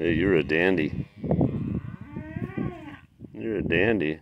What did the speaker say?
Hey, you're a dandy. Mm-hmm. You're a dandy.